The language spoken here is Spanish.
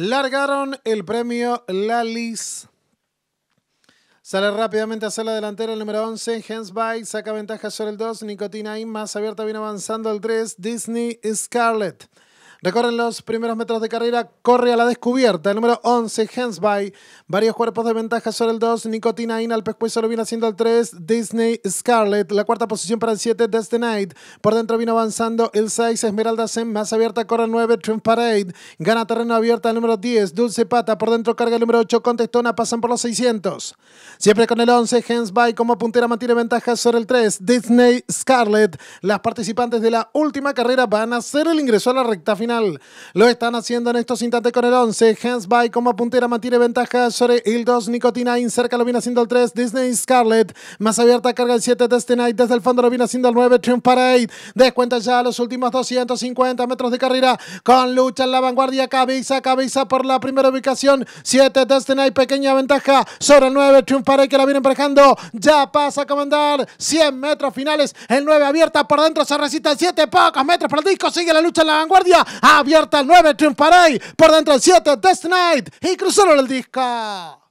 Largaron el premio Lalis. Sale rápidamente hacia la delantera el número 11, Hens By, saca ventaja sobre el 2, Nicotina In, más abierta viene avanzando el 3, Disney Scarlet. Recorren los primeros metros de carrera, corre a la descubierta. El número 11, Hensby. Varios cuerpos de ventaja sobre el 2, Nicotina In. Al pescuezo lo viene haciendo el 3, Disney Scarlet. La cuarta posición para el 7, Destiny Night. Por dentro vino avanzando el 6, Esmeralda Zen. Más abierta corre el 9, Triumph Parade. Gana terreno abierta el número 10, Dulce Pata. Por dentro carga el número 8, Contestona. Pasan por los 600. Siempre con el 11, Hensby como puntera mantiene ventaja sobre el 3, Disney Scarlet. Las participantes de la última carrera van a hacer el ingreso a la recta final lo están haciendo en estos instantes con el 11. By como puntera mantiene ventaja sobre el 2. Nicotina In cerca lo viene haciendo el 3. Disney Scarlet. Más abierta carga el 7. Destiny Desde el fondo lo viene haciendo el 9. Triumph Parade. Descuenta ya los últimos 250 metros de carrera. Con lucha en la vanguardia. Cabeza, cabeza por la primera ubicación. 7. Destiny. Pequeña ventaja sobre el 9. Triumph Parade que la viene emparejando. Ya pasa a comandar 100 metros finales. El 9 abierta por dentro. Se resiste el 7. Pocos metros para el disco. Sigue la lucha en la vanguardia. Abierta el 9, Triumph por dentro el 7, Destiny Night y cruzaron el disco.